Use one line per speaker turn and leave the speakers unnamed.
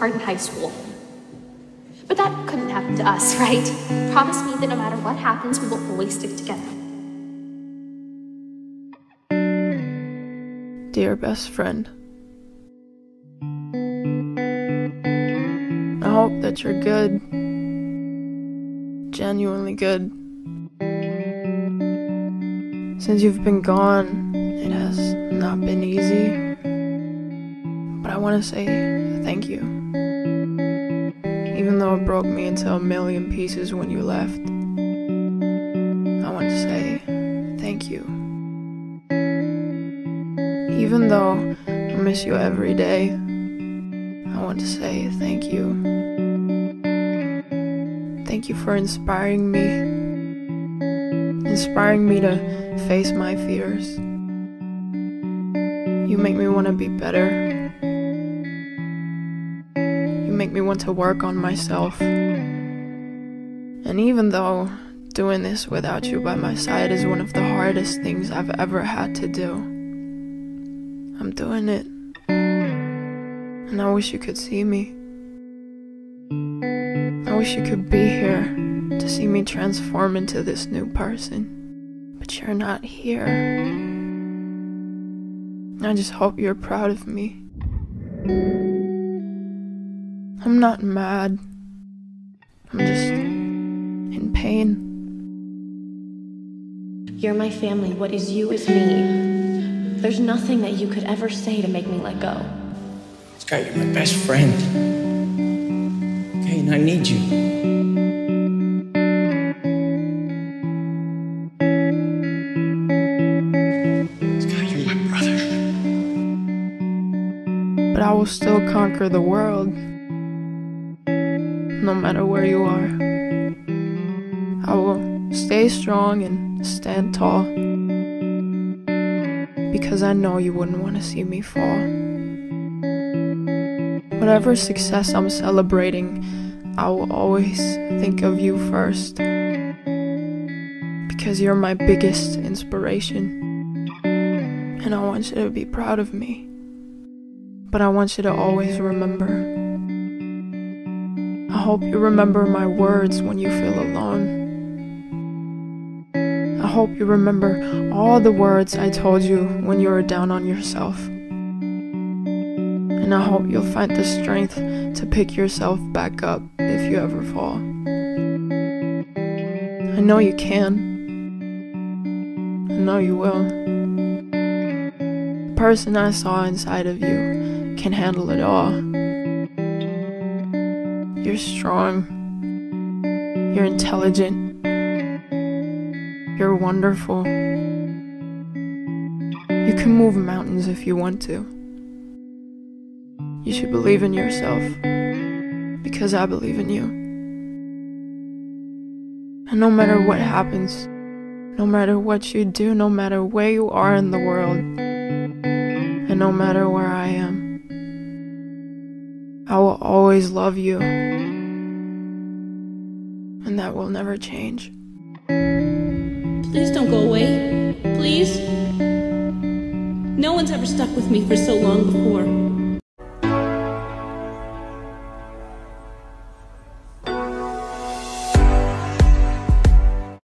apart in high school. But that couldn't happen to us, right? Promise me that no matter what happens, we will always stick together.
Dear best friend, I hope that you're good. Genuinely good. Since you've been gone, it has not been easy. But I want to say thank you. Even though it broke me into a million pieces when you left, I want to say thank you. Even though I miss you every day, I want to say thank you. Thank you for inspiring me. Inspiring me to face my fears. You make me want to be better. Make me want to work on myself. And even though doing this without you by my side is one of the hardest things I've ever had to do, I'm doing it. And I wish you could see me. I wish you could be here to see me transform into this new person. But you're not here. I just hope you're proud of me. I'm not mad. I'm just in pain.
You're my family. What is you is me. There's nothing that you could ever say to make me let go.
Sky, you're my best friend. Okay, and I need you. Sky, you're my brother.
But I will still conquer the world. No matter where you are. I will stay strong and stand tall. Because I know you wouldn't want to see me fall. Whatever success I'm celebrating, I will always think of you first. Because you're my biggest inspiration. And I want you to be proud of me. But I want you to always remember. I hope you remember my words when you feel alone. I hope you remember all the words I told you when you were down on yourself. And I hope you'll find the strength to pick yourself back up if you ever fall. I know you can. I know you will. The person I saw inside of you can handle it all. You're strong. You're intelligent. You're wonderful. You can move mountains if you want to. You should believe in yourself. Because I believe in you. And no matter what happens, no matter what you do, no matter where you are in the world, and no matter where I am, I will always love you. And that will never change.
Please don't go away. Please. No one's ever stuck with me for so long before.